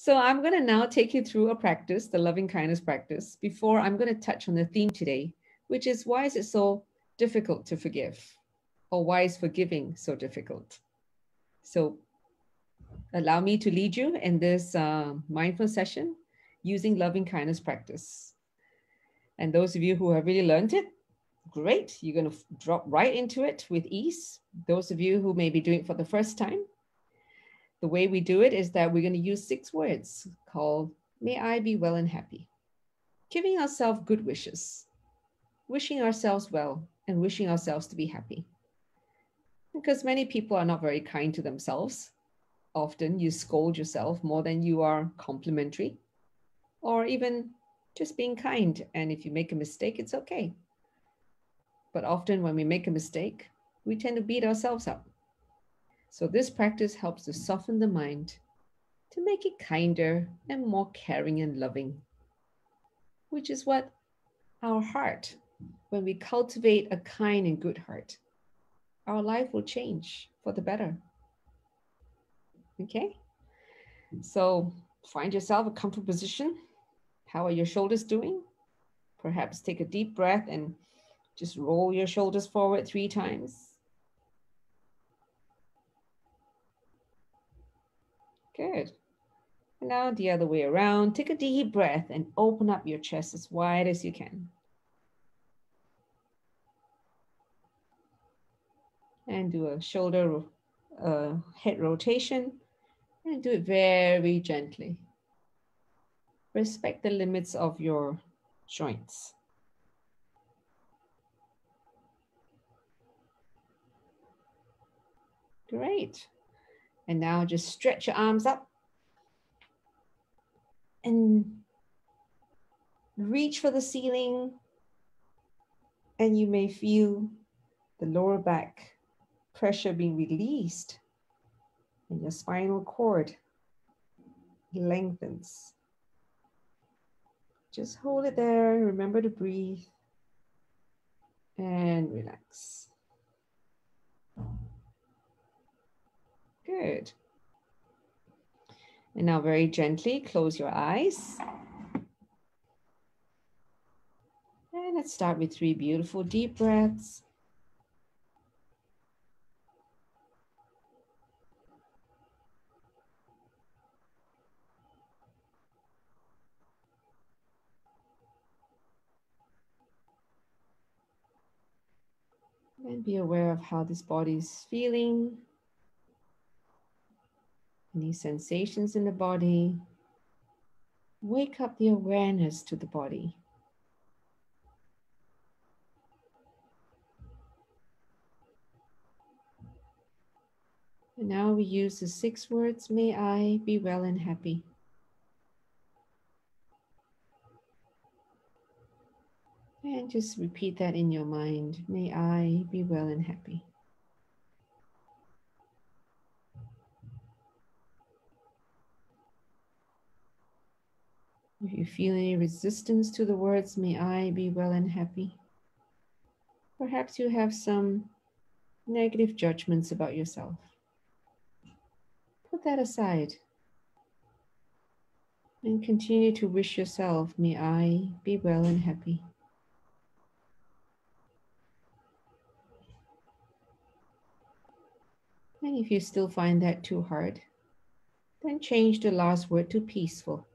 So I'm going to now take you through a practice, the loving kindness practice, before I'm going to touch on the theme today, which is why is it so difficult to forgive? Or why is forgiving so difficult? So allow me to lead you in this uh, mindful session using loving kindness practice. And those of you who have really learned it, great. You're going to drop right into it with ease. Those of you who may be doing it for the first time, the way we do it is that we're going to use six words called May I be well and happy. Giving ourselves good wishes, wishing ourselves well, and wishing ourselves to be happy. Because many people are not very kind to themselves. Often you scold yourself more than you are complimentary, or even just being kind. And if you make a mistake, it's okay. But often when we make a mistake, we tend to beat ourselves up. So this practice helps to soften the mind, to make it kinder and more caring and loving, which is what our heart, when we cultivate a kind and good heart, our life will change for the better. Okay? So find yourself a comfortable position. How are your shoulders doing? Perhaps take a deep breath and just roll your shoulders forward three times. Good. Now the other way around. Take a deep breath and open up your chest as wide as you can. And do a shoulder, uh, head rotation and do it very gently. Respect the limits of your joints. Great. And now just stretch your arms up and reach for the ceiling. And you may feel the lower back pressure being released and your spinal cord lengthens. Just hold it there. Remember to breathe and relax. Good. And now very gently close your eyes. And let's start with three beautiful deep breaths. And be aware of how this body is feeling. Any sensations in the body. Wake up the awareness to the body. And now we use the six words, may I be well and happy. And just repeat that in your mind. May I be well and happy. If you feel any resistance to the words, may I be well and happy. Perhaps you have some negative judgments about yourself. Put that aside and continue to wish yourself, may I be well and happy. And if you still find that too hard, then change the last word to peaceful.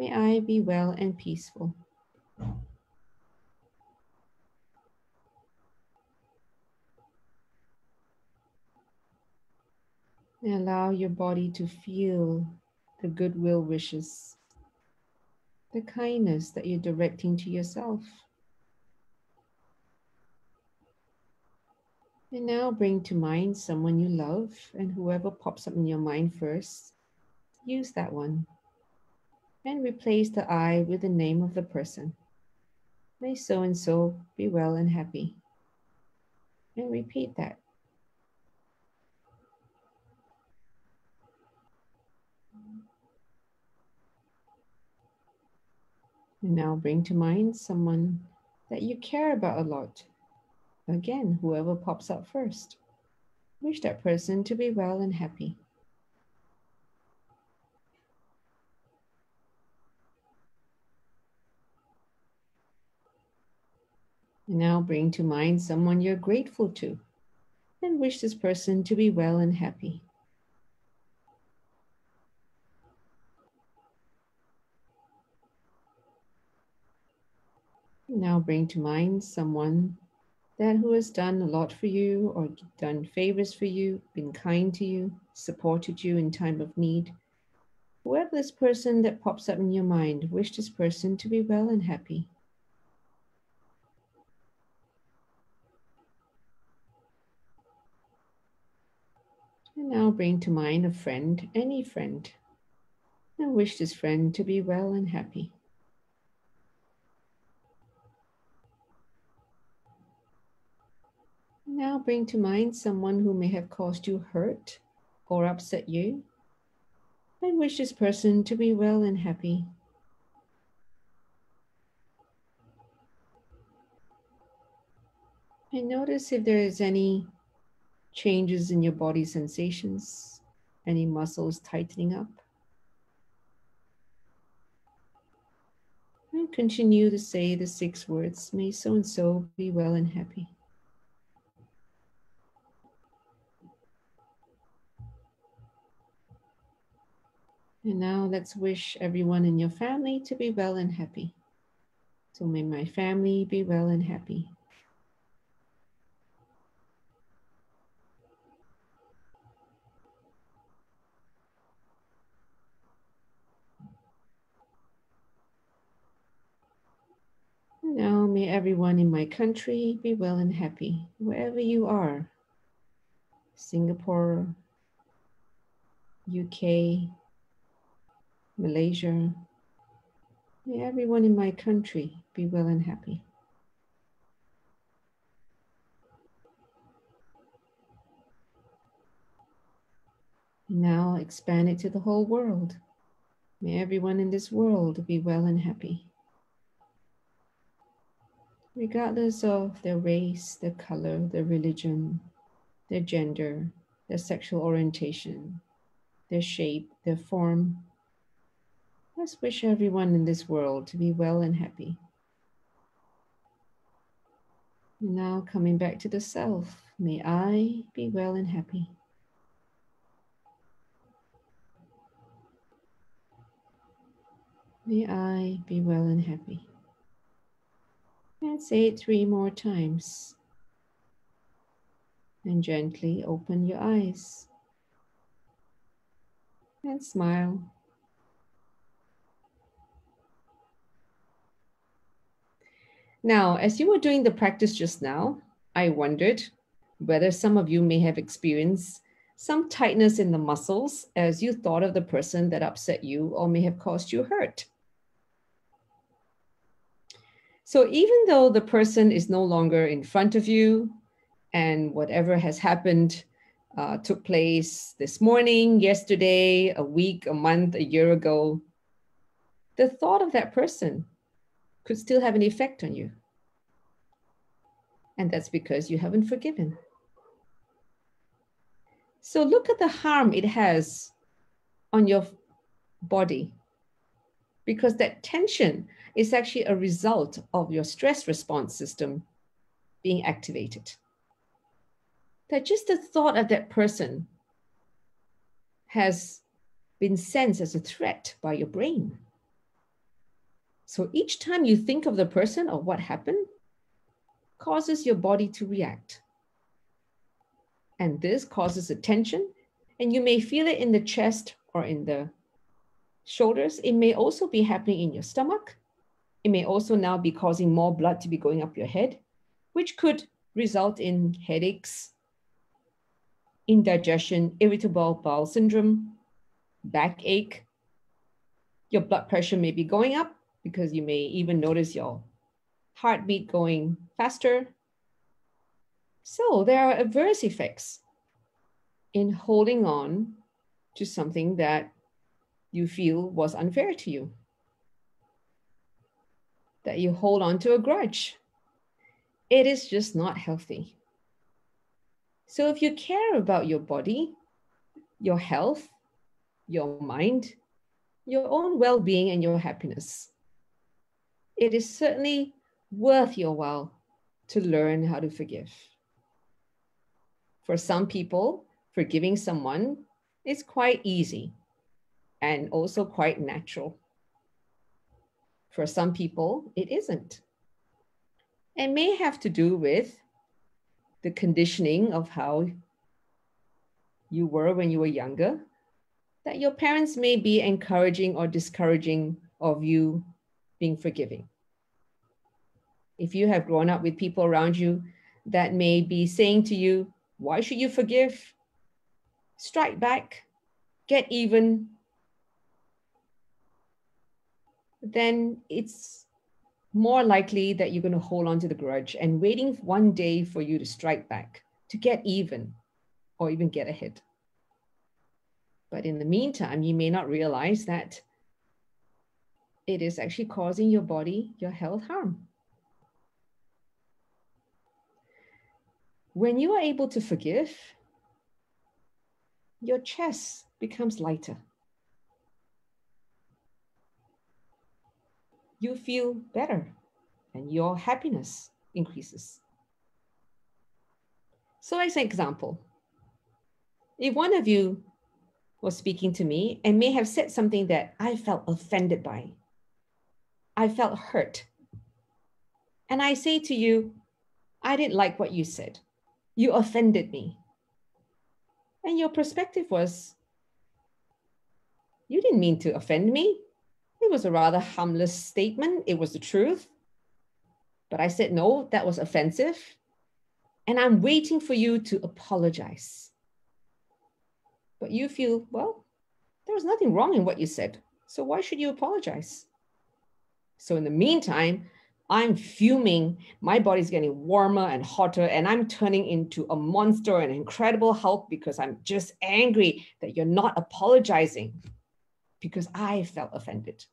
May I be well and peaceful. And allow your body to feel the goodwill wishes, the kindness that you're directing to yourself. And now bring to mind someone you love, and whoever pops up in your mind first, use that one and replace the I with the name of the person. May so and so be well and happy. And repeat that. And now bring to mind someone that you care about a lot. Again, whoever pops up first. Wish that person to be well and happy. Now bring to mind someone you're grateful to and wish this person to be well and happy. Now bring to mind someone that who has done a lot for you or done favors for you, been kind to you, supported you in time of need. Whoever this person that pops up in your mind, wish this person to be well and happy. And now bring to mind a friend, any friend, and wish this friend to be well and happy. Now bring to mind someone who may have caused you hurt or upset you. and wish this person to be well and happy. And notice if there is any changes in your body sensations, any muscles tightening up. And continue to say the six words, may so and so be well and happy. And now let's wish everyone in your family to be well and happy. So may my family be well and happy. Now may everyone in my country be well and happy, wherever you are. Singapore, UK, Malaysia. May everyone in my country be well and happy. Now expand it to the whole world. May everyone in this world be well and happy. Regardless of their race, their color, their religion, their gender, their sexual orientation, their shape, their form, Let's wish everyone in this world to be well and happy. And now coming back to the self, may I be well and happy. May I be well and happy. And say it three more times. And gently open your eyes. And smile. Now, as you were doing the practice just now, I wondered whether some of you may have experienced some tightness in the muscles as you thought of the person that upset you or may have caused you hurt. So even though the person is no longer in front of you and whatever has happened uh, took place this morning, yesterday, a week, a month, a year ago, the thought of that person could still have an effect on you. And that's because you haven't forgiven. So look at the harm it has on your body because that tension is actually a result of your stress response system being activated. That just the thought of that person has been sensed as a threat by your brain. So each time you think of the person or what happened, causes your body to react. And this causes a tension, and you may feel it in the chest or in the shoulders. It may also be happening in your stomach. It may also now be causing more blood to be going up your head, which could result in headaches, indigestion, irritable bowel syndrome, backache. Your blood pressure may be going up, because you may even notice your heartbeat going faster. So there are adverse effects in holding on to something that you feel was unfair to you, that you hold on to a grudge. It is just not healthy. So if you care about your body, your health, your mind, your own well being, and your happiness, it is certainly worth your while to learn how to forgive. For some people, forgiving someone is quite easy and also quite natural. For some people, it isn't. And may have to do with the conditioning of how you were when you were younger, that your parents may be encouraging or discouraging of you being forgiving. If you have grown up with people around you that may be saying to you, Why should you forgive? Strike back, get even, then it's more likely that you're going to hold on to the grudge and waiting one day for you to strike back, to get even, or even get ahead. But in the meantime, you may not realize that it is actually causing your body, your health harm. When you are able to forgive, your chest becomes lighter. You feel better and your happiness increases. So, as an example, if one of you was speaking to me and may have said something that I felt offended by, I felt hurt. And I say to you, I didn't like what you said. You offended me. And your perspective was, you didn't mean to offend me. It was a rather harmless statement. It was the truth. But I said, no, that was offensive. And I'm waiting for you to apologize. But you feel, well, there was nothing wrong in what you said. So why should you apologize? So in the meantime, I'm fuming. My body's getting warmer and hotter, and I'm turning into a monster, an incredible Hulk, because I'm just angry that you're not apologizing because I felt offended.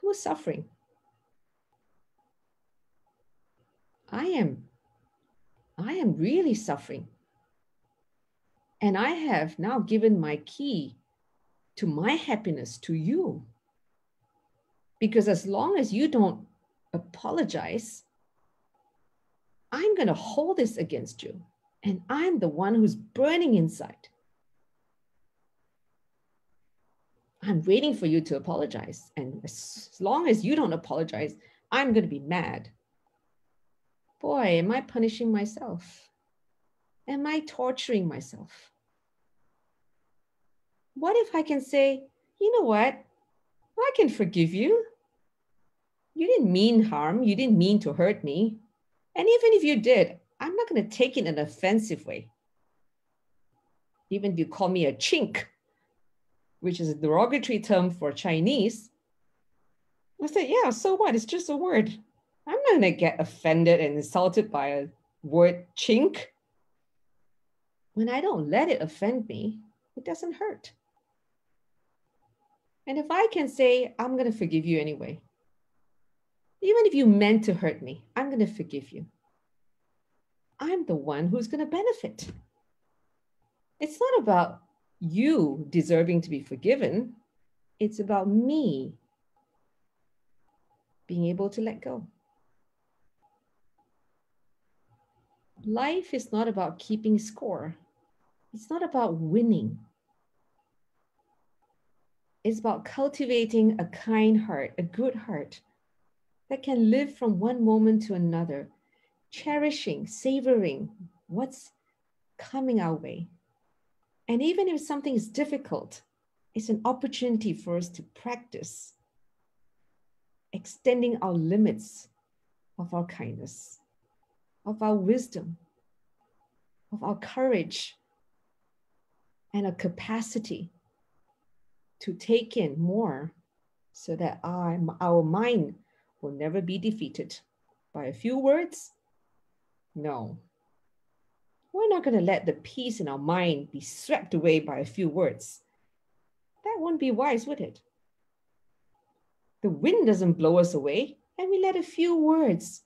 Who is suffering? I am. I am really suffering. And I have now given my key to my happiness to you. Because as long as you don't apologize, I'm going to hold this against you. And I'm the one who's burning inside. I'm waiting for you to apologize. And as long as you don't apologize, I'm going to be mad. Boy, am I punishing myself? Am I torturing myself? What if I can say, you know what? I can forgive you. You didn't mean harm. You didn't mean to hurt me. And even if you did, I'm not going to take it in an offensive way. Even if you call me a chink, which is a derogatory term for Chinese, I said, yeah, so what? It's just a word. I'm not going to get offended and insulted by a word chink. When I don't let it offend me, it doesn't hurt. And if I can say, I'm going to forgive you anyway, even if you meant to hurt me, I'm going to forgive you. I'm the one who's going to benefit. It's not about you deserving to be forgiven, it's about me being able to let go. Life is not about keeping score. It's not about winning. It's about cultivating a kind heart, a good heart that can live from one moment to another, cherishing, savoring what's coming our way. And even if something is difficult, it's an opportunity for us to practice extending our limits of our kindness, of our wisdom, of our courage, and a capacity to take in more so that our, our mind will never be defeated by a few words. No, we're not going to let the peace in our mind be swept away by a few words. That won't be wise, would it? The wind doesn't blow us away, and we let a few words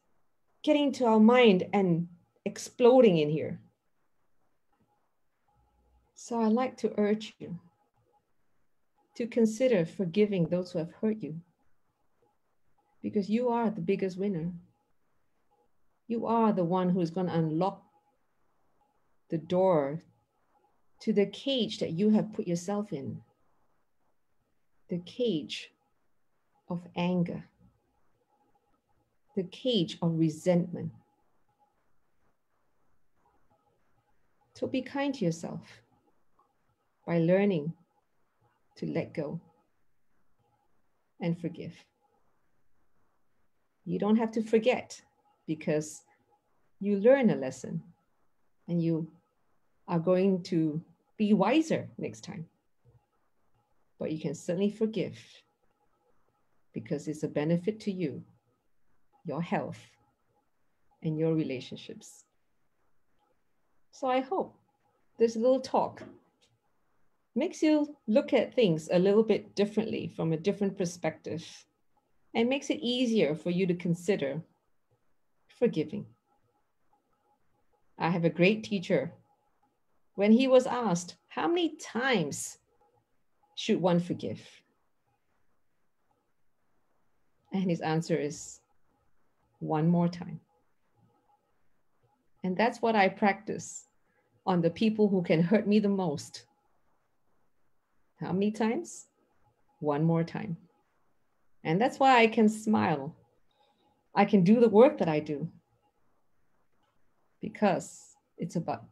get into our mind and exploding in here. So I'd like to urge you to consider forgiving those who have hurt you. because you are the biggest winner. You are the one who's going to unlock the door to the cage that you have put yourself in the cage of anger, the cage of resentment. So be kind to yourself by learning to let go and forgive. You don't have to forget because you learn a lesson and you are going to be wiser next time. But you can certainly forgive because it's a benefit to you, your health, and your relationships. So I hope this little talk makes you look at things a little bit differently from a different perspective and makes it easier for you to consider forgiving. I have a great teacher. When he was asked, How many times should one forgive? And his answer is, One more time. And that's what I practice on the people who can hurt me the most. How many times? One more time. And that's why I can smile. I can do the work that I do because it's about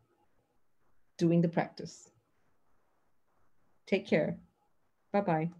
doing the practice. Take care. Bye bye.